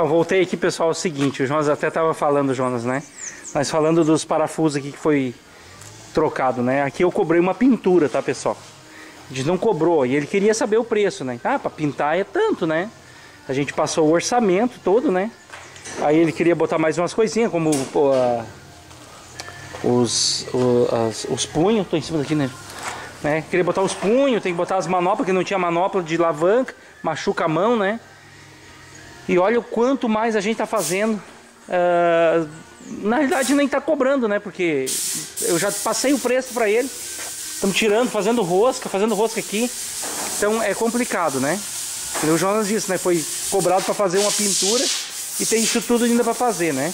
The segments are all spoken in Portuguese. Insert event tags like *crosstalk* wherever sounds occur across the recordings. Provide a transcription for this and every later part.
Bom, voltei aqui, pessoal, é o seguinte, o Jonas até tava falando, Jonas, né? Mas falando dos parafusos aqui que foi trocado, né? Aqui eu cobrei uma pintura, tá, pessoal? A gente não cobrou, e ele queria saber o preço, né? Ah, pra pintar é tanto, né? A gente passou o orçamento todo, né? Aí ele queria botar mais umas coisinhas, como os, as- os punhos, tô em cima daqui, né? né? Queria botar os punhos, tem que botar as manoplas, que não tinha manopla de alavanca, machuca a mão, né? E olha o quanto mais a gente tá fazendo. Ah, na realidade nem tá cobrando, né? Porque eu já passei o preço para ele. Estamos tirando, fazendo rosca, fazendo rosca aqui. Então é complicado, né? O Jonas disse, né? Foi cobrado para fazer uma pintura e tem isso tudo ainda para fazer, né?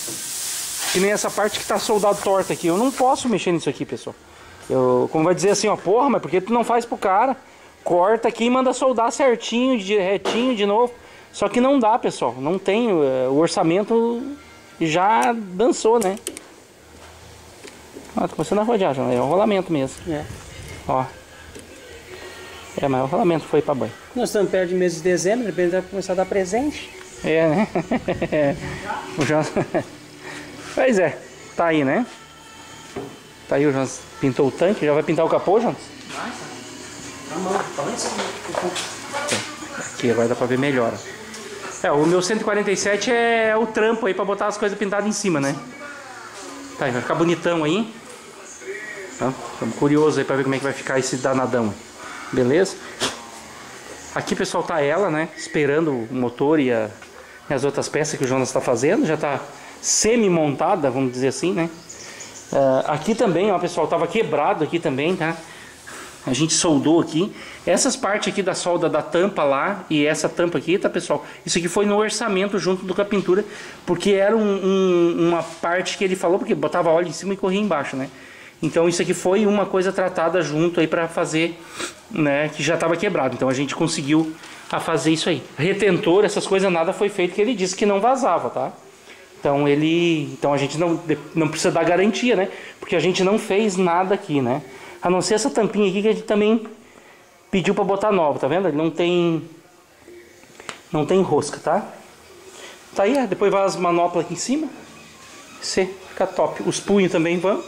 Que nem essa parte que tá soldado torta aqui. Eu não posso mexer nisso aqui, pessoal. Eu, como vai dizer assim, ó, porra, mas por que tu não faz pro cara? Corta aqui e manda soldar certinho, de retinho de novo. Só que não dá, pessoal. Não tem. eh, O orçamento já dançou, né? Ah, tá começando a rodear já. É o rolamento mesmo. É. Ó. É, mas o rolamento foi pra banho. Nós estamos perto de mês de dezembro, de repente vai começar a dar presente. É, né? *laughs* o Jonas... *laughs* Pois é, tá aí, né? Tá aí o Jonas pintou o tanque, já vai pintar o capô, Jonas? Na mão, tá em cima. Aqui agora dá pra ver melhor. ó. É, o meu 147 é o trampo aí pra botar as coisas pintadas em cima, né? Tá, vai ficar bonitão aí. Tá? Estamos curiosos aí pra ver como é que vai ficar esse danadão. Beleza? Aqui, pessoal, tá ela, né? Esperando o motor e, a- e as outras peças que o Jonas está fazendo. Já tá semi-montada, vamos dizer assim, né? Ah, aqui também, ó, pessoal, tava quebrado aqui também, tá? A gente soldou aqui. Essas partes aqui da solda da tampa lá e essa tampa aqui, tá, pessoal? Isso aqui foi no orçamento junto do com a pintura, porque era um- um- uma parte que ele falou, porque botava óleo em cima e corria embaixo, né? Então isso aqui foi uma coisa tratada junto aí para fazer, né, que já estava quebrado. Então a gente conseguiu a fazer isso aí. Retentor, essas coisas nada foi feito que ele disse que não vazava, tá? Então ele, então a gente não, não precisa dar garantia, né? Porque a gente não fez nada aqui, né? A não ser essa tampinha aqui que a gente também pediu para botar nova, tá vendo? Não tem não tem rosca, tá? Tá aí, ó, depois vai as manoplas aqui em cima. Você fica top. Os punhos também vão.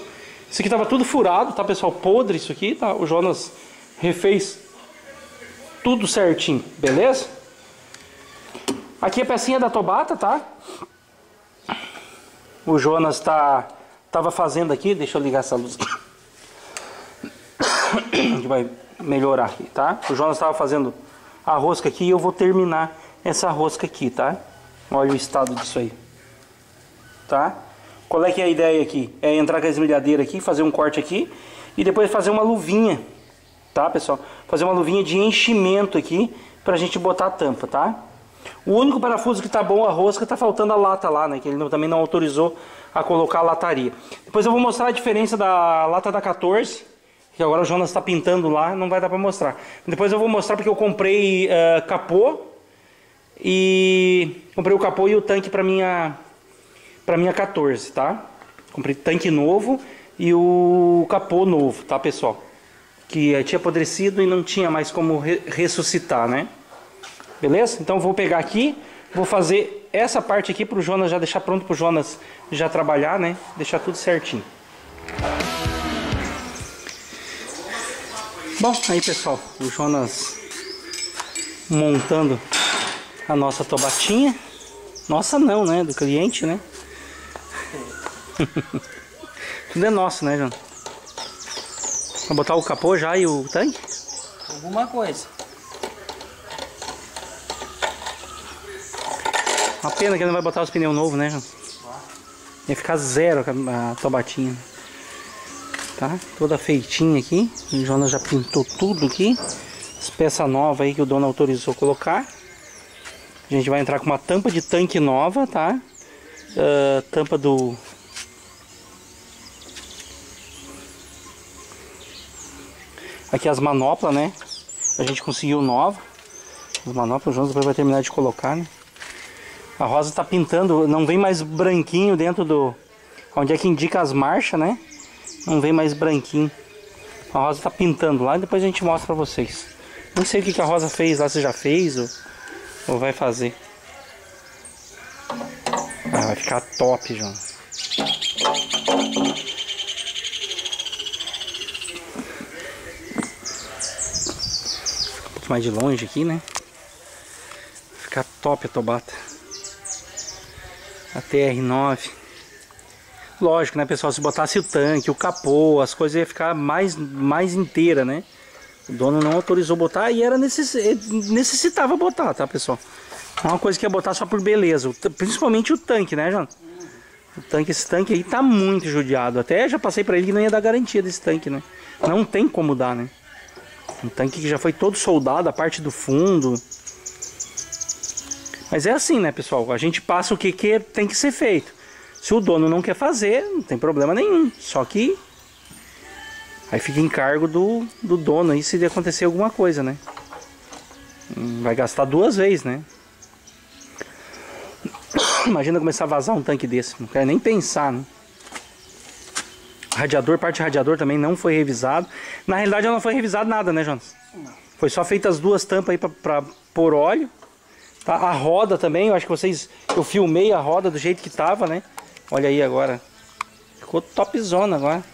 Isso aqui tava tudo furado, tá, pessoal? Podre isso aqui, tá? O Jonas refez tudo certinho, beleza? Aqui a pecinha da Tobata, tá? O Jonas tá tava fazendo aqui, deixa eu ligar essa luz aqui. Que vai melhorar aqui, tá? O Jonas estava fazendo a rosca aqui e eu vou terminar essa rosca aqui, tá? Olha o estado disso aí. Tá? Qual é que é a ideia aqui? É entrar com a esmerilhadeira aqui, fazer um corte aqui e depois fazer uma luvinha, tá, pessoal? Fazer uma luvinha de enchimento aqui pra gente botar a tampa, tá? O único parafuso que tá bom a rosca, tá faltando a lata lá, né? Que ele não- também não autorizou a colocar a lataria. Depois eu vou mostrar a diferença da lata da 14, que agora o Jonas está pintando lá, não vai dar pra mostrar. Depois eu vou mostrar porque eu comprei eh, capô e comprei o capô e o tanque para minha para minha 14, tá? Comprei tanque novo e o capô novo, tá, pessoal? Que eh, tinha apodrecido e não tinha mais como re- ressuscitar, né? Beleza? Então vou pegar aqui, vou fazer essa parte aqui pro Jonas já deixar pronto pro Jonas já trabalhar, né? Deixar tudo certinho. Bom, aí pessoal, o Jonas montando a nossa tobatinha. Nossa não, né? Do cliente, né? *laughs* Tudo é nosso, né, Jonas? Vai botar o capô já e o tanque? Alguma coisa. Uma pena que ele não vai botar os pneus novos, né, Jonas? Ia ficar zero a a tobatinha. Tá? Toda feitinha aqui. O Jonas já pintou tudo aqui. As peças novas aí que o dono autorizou colocar. A gente vai entrar com uma tampa de tanque nova, tá? Ah, tampa do... Aqui as manoplas, né? A gente conseguiu nova. As manoplas, o Jonas depois vai terminar de colocar, né? A rosa tá pintando, não vem mais branquinho dentro do... Onde é que indica as marchas, né? Não vem mais branquinho. A rosa tá pintando lá e depois a gente mostra pra vocês. Não sei o que, que a rosa fez lá, se já fez ou, ou vai fazer. Vai ficar top, João. Um pouco mais de longe aqui, né? Vai ficar top a tobata. A TR9. Lógico, né, pessoal? Se botasse o tanque, o capô, as coisas ia ficar mais, mais inteira, né? O dono não autorizou botar e era necess... necessitava botar, tá, pessoal? É uma coisa que ia botar só por beleza. Principalmente o tanque, né, João? O tanque, esse tanque aí tá muito judiado. Até já passei pra ele que não ia dar garantia desse tanque, né? Não tem como dar, né? Um tanque que já foi todo soldado, a parte do fundo. Mas é assim, né, pessoal? A gente passa o que, que tem que ser feito. Se o dono não quer fazer, não tem problema nenhum. Só que aí fica em cargo do, do dono aí se acontecer alguma coisa, né? Hum, vai gastar duas vezes, né? *coughs* Imagina começar a vazar um tanque desse. Não quero nem pensar, né? Radiador, parte radiador também não foi revisado. Na realidade não foi revisado nada, né, Jonas? Foi só feita as duas tampas aí pra pôr óleo. Tá? A roda também, eu acho que vocês... Eu filmei a roda do jeito que tava, né? Olha aí agora. Ficou topzona agora.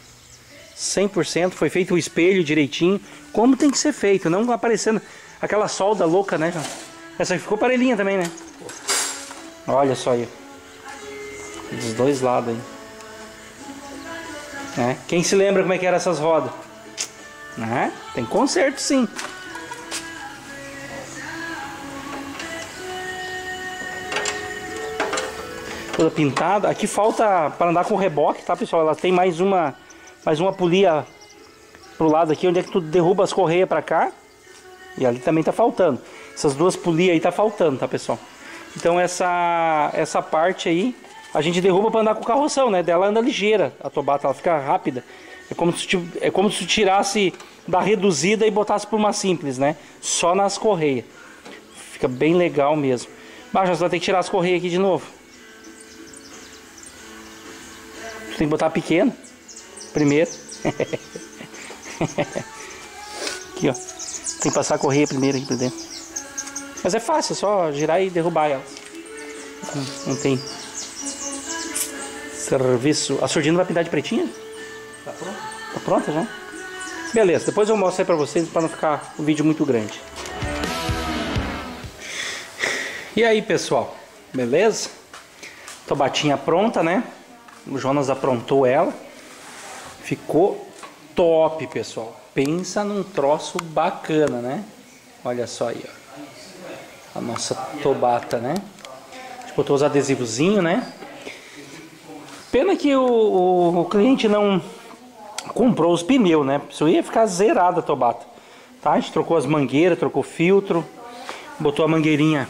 100%. Foi feito o espelho direitinho. Como tem que ser feito. Não aparecendo aquela solda louca, né? Essa ficou parelhinha também, né? Olha só aí. Dos dois lados aí. É. Quem se lembra como é que eram essas rodas? É. Tem conserto sim. Toda pintada. Aqui falta para andar com reboque, tá pessoal? Ela tem mais uma mais uma polia pro lado aqui, onde é que tu derruba as correias para cá. E ali também tá faltando. Essas duas polias aí tá faltando, tá pessoal? Então essa essa parte aí a gente derruba para andar com carroção, né? Dela anda ligeira, a tobata, ela fica rápida. É como se é como se tirasse da reduzida e botasse por uma simples, né? Só nas correias. Fica bem legal mesmo. Mas você vai ter que tirar as correias aqui de novo. Tem que botar pequeno primeiro. *laughs* aqui, ó. Tem que passar a correia primeiro aqui por dentro. Mas é fácil, é só girar e derrubar ela. Não, não tem serviço. A surdina vai pintar de pretinha? Tá pronto? Tá pronta já? Beleza, depois eu mostro aí pra vocês para não ficar o vídeo muito grande. E aí, pessoal? Beleza? Tobatinha pronta, né? O Jonas aprontou ela. Ficou top, pessoal. Pensa num troço bacana, né? Olha só aí, ó. A nossa tobata, né? A gente botou os adesivozinhos, né? Pena que o, o, o, cliente não comprou os pneus, né? Isso ia ficar zerada a tobata. Tá? A gente trocou as mangueiras, trocou filtro. Botou a mangueirinha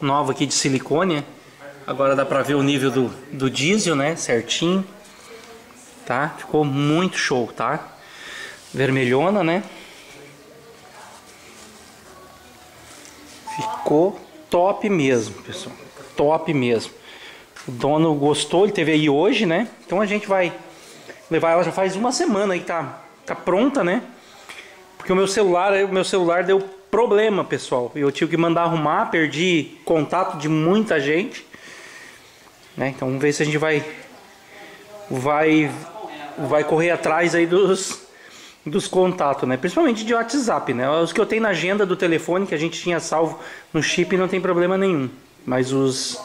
nova aqui de silicone. Agora dá pra ver o nível do, do diesel, né? Certinho. Tá? Ficou muito show, tá? Vermelhona, né? Ficou top mesmo, pessoal. Top mesmo. O dono gostou, ele teve aí hoje, né? Então a gente vai levar ela já faz uma semana aí tá, tá pronta, né? Porque o meu celular, o meu celular deu problema, pessoal. Eu tive que mandar arrumar, perdi contato de muita gente. Né? Então vamos ver se a gente vai vai vai correr atrás aí dos dos contatos, né? Principalmente de WhatsApp, né? Os que eu tenho na agenda do telefone que a gente tinha salvo no chip não tem problema nenhum. Mas os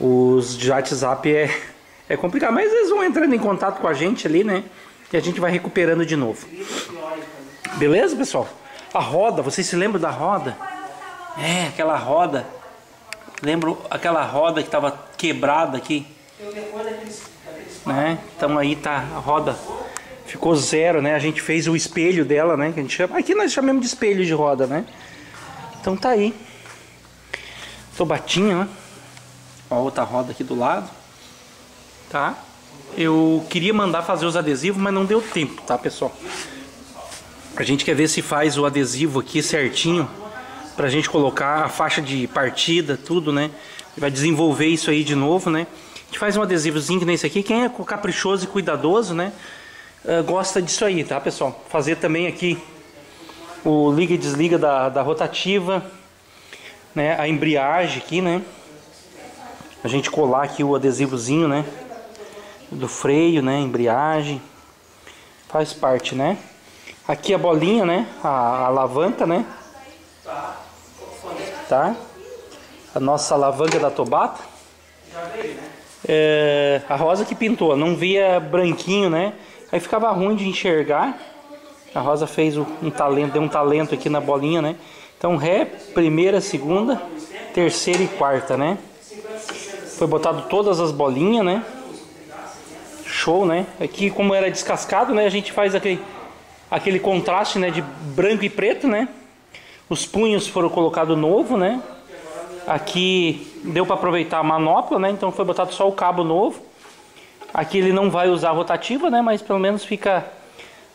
os de WhatsApp é é complicado, mas eles vão entrando em contato com a gente ali, né? E a gente vai recuperando de novo. Beleza, pessoal? A roda, vocês se lembram da roda? É, aquela roda. Lembro aquela roda que estava quebrada aqui? Né? Então aí tá a roda ficou zero, né? A gente fez o espelho dela, né? Que a gente chama, aqui nós chamamos de espelho de roda, né? Então tá aí. Tobatinha, né? Ó, outra roda aqui do lado. Tá? Eu queria mandar fazer os adesivos, mas não deu tempo, tá, pessoal? A gente quer ver se faz o adesivo aqui certinho pra gente colocar a faixa de partida, tudo, né? Vai desenvolver isso aí de novo, né? A gente faz um adesivozinho que nem esse aqui. Quem é caprichoso e cuidadoso, né? Uh, gosta disso aí, tá, pessoal? Fazer também aqui o liga e desliga da, da rotativa, né? A embreagem aqui, né? a gente colar aqui o adesivozinho, né? Do freio, né? Embreagem. Faz parte, né? Aqui a bolinha, né? A, a alavanca, né? Tá? A nossa alavanca da Tobata. É, a Rosa que pintou, não via branquinho, né? Aí ficava ruim de enxergar. A Rosa fez um talento, deu um talento aqui na bolinha, né? Então Ré, primeira, segunda, terceira e quarta, né? Foi botado todas as bolinhas, né? Show, né? Aqui como era descascado, né? A gente faz aquele, aquele contraste, né? De branco e preto, né? Os punhos foram colocados novo, né? Aqui deu para aproveitar a manopla, né? Então foi botado só o cabo novo. Aqui ele não vai usar rotativa, né? Mas pelo menos fica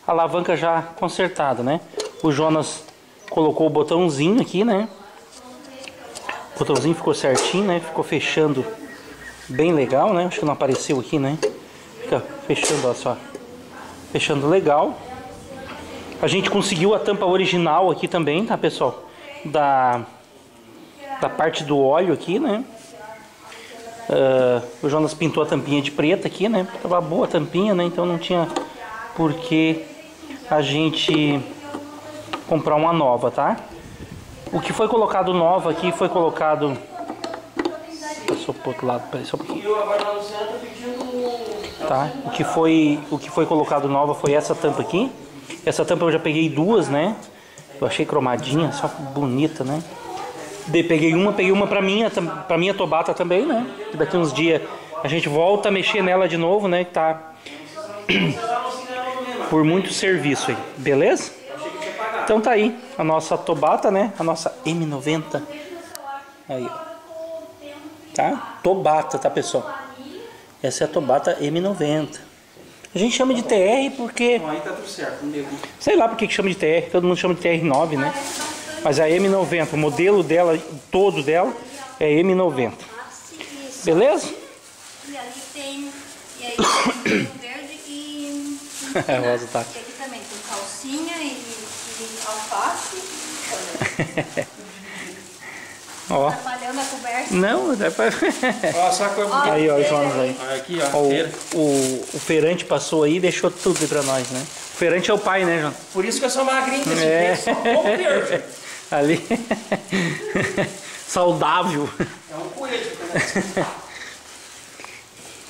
a alavanca já consertada, né? O Jonas colocou o botãozinho aqui, né? O botãozinho ficou certinho, né? Ficou fechando bem legal, né? Acho que não apareceu aqui, né? Fica fechando, olha só. Fechando legal. A gente conseguiu a tampa original aqui também, tá, pessoal? Da, da parte do óleo aqui, né? Uh, o Jonas pintou a tampinha de preta aqui, né? Tava boa a tampinha, né? Então não tinha por que a gente comprar uma nova, tá? O que foi colocado nova aqui foi colocado... Passou pro outro lado, peraí só um pouquinho. Tá? O que foi, o que foi colocado nova foi essa tampa aqui. Essa tampa eu já peguei duas, né? Eu achei cromadinha, só bonita, né? De, peguei uma, peguei uma pra minha, pra minha tobata também, né? Daqui uns dias a gente volta a mexer nela de novo, né? Que tá *clears throat* por muito serviço aí, beleza? Então tá aí a nossa Tobata, né? A nossa M90. Aí, ó. Tá? Tobata, tá, pessoal? Essa é a Tobata M90. A gente chama de TR porque... Aí tá tudo certo, não Sei lá porque que chama de TR, todo mundo chama de TR9, né? Mas a M90, o modelo dela, todo dela, é M90. Beleza? E ali tem... E aí tem verde e... *coughs* Rosa tá... E aqui também tem calcinha e alface. *laughs* Ó. Atrapalhando a conversa. Não, dá pra... Ó, só que eu... Aí, ó, Jonas aí. Aqui, Ó, ó. o, o, o feirante passou aí e deixou tudo aí pra nós, né? O feirante é o pai, né, João? Por isso que eu sou magrinho desse É. jeito, só como verde. *laughs* Ali. Saudável. É um coelho. né?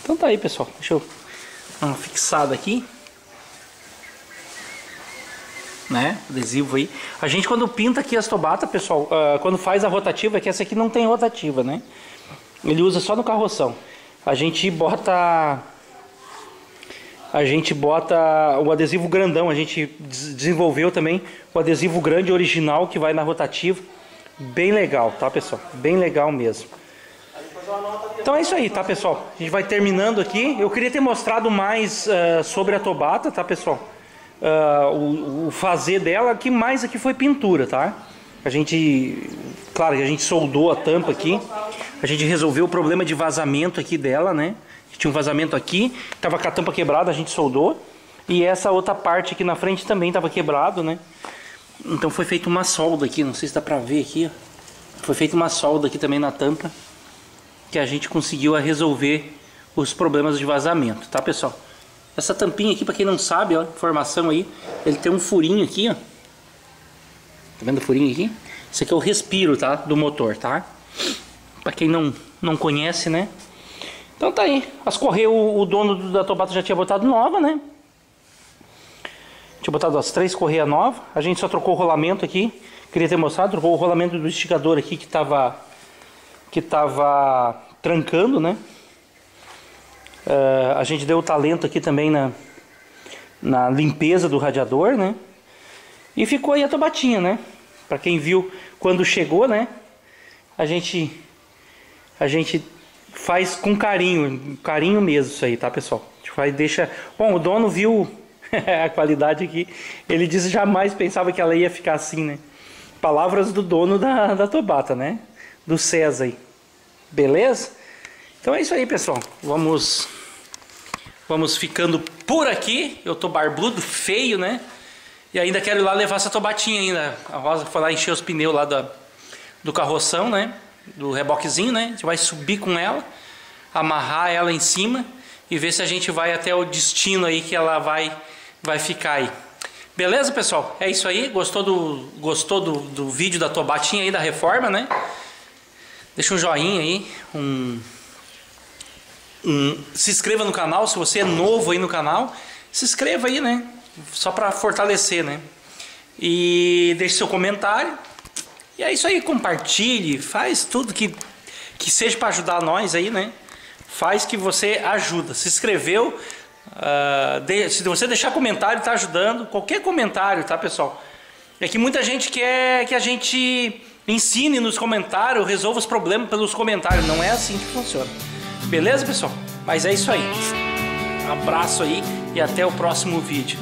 Então tá aí, pessoal. Deixa eu dar uma fixada aqui. Né? Adesivo aí. A gente quando pinta aqui as tobatas, pessoal, ah, quando faz a rotativa, é que essa aqui não tem rotativa, né? Ele usa só no carroção. A gente bota a gente bota o adesivo grandão, a gente des- desenvolveu também o adesivo grande original que vai na rotativa. Bem legal, tá, pessoal? Bem legal mesmo. Então é isso aí, tá, pessoal? A gente vai terminando aqui. Eu queria ter mostrado mais ah, sobre a Tobata, tá, pessoal? Ah, o, o fazer dela, que mais aqui foi pintura, tá? A gente, claro, que a gente soldou a tampa aqui. A gente resolveu o problema de vazamento aqui dela, né? Tinha um vazamento aqui, tava com a tampa quebrada, a gente soldou. E essa outra parte aqui na frente também tava quebrado, né? Então foi feita uma solda aqui, não sei se dá pra ver aqui, ó. Foi feita uma solda aqui também na tampa que a gente conseguiu resolver os problemas de vazamento, tá pessoal? Essa tampinha aqui, para quem não sabe, ó, informação aí, ele tem um furinho aqui, ó. Tá vendo o furinho aqui? Esse aqui é o respiro, tá? Do motor, tá? Para quem não, não conhece, né? Então tá aí. As correias, o, o dono do- da Tobata já tinha botado nova, né? Tinha botado as três correias novas. A gente só trocou o rolamento aqui. Queria ter mostrado, trocou o rolamento do esticador aqui que tava que tava trancando, né? Eh, a gente deu talento aqui também na, na limpeza do radiador, né? E ficou aí a tobatinha, né? Para quem viu quando chegou, né? A gente a gente faz com carinho, carinho mesmo isso aí, tá, pessoal? A gente deixa. Bom, o dono viu *laughs* a qualidade aqui. Ele disse jamais pensava que ela ia ficar assim, né? Palavras do dono da, da Tobata, né? Do César aí. Beleza? Então é isso aí, pessoal. Vamos vamos ficando por aqui. Eu tô barbudo, feio, né? E ainda quero ir lá levar essa tobatinha ainda. A Rosa foi lá encher os pneus lá da, do carroção, né? Do reboquezinho, né? A gente vai subir com ela. amarrar ela em cima e ver se a gente vai até o destino aí que ela vai, vai ficar aí. Beleza, pessoal? É isso aí. Gostou do, gostou do, do vídeo da Tobatinha aí, da reforma, né? Deixa um joinha aí, um, se inscreva no canal, se você é novo aí no canal, se inscreva aí, né? Só para fortalecer, né? E deixe seu comentário. E é isso aí, compartilhe, faz tudo que, que seja para ajudar nós aí, né? Faz que você ajuda. Se inscreveu, uh, de, se você deixar comentário, tá ajudando. Qualquer comentário, tá, pessoal? É que muita gente quer que a gente ensine nos comentários, resolva os problemas pelos comentários. Não é assim que funciona. Beleza, pessoal? Mas é isso aí. Abraço aí e até o próximo vídeo.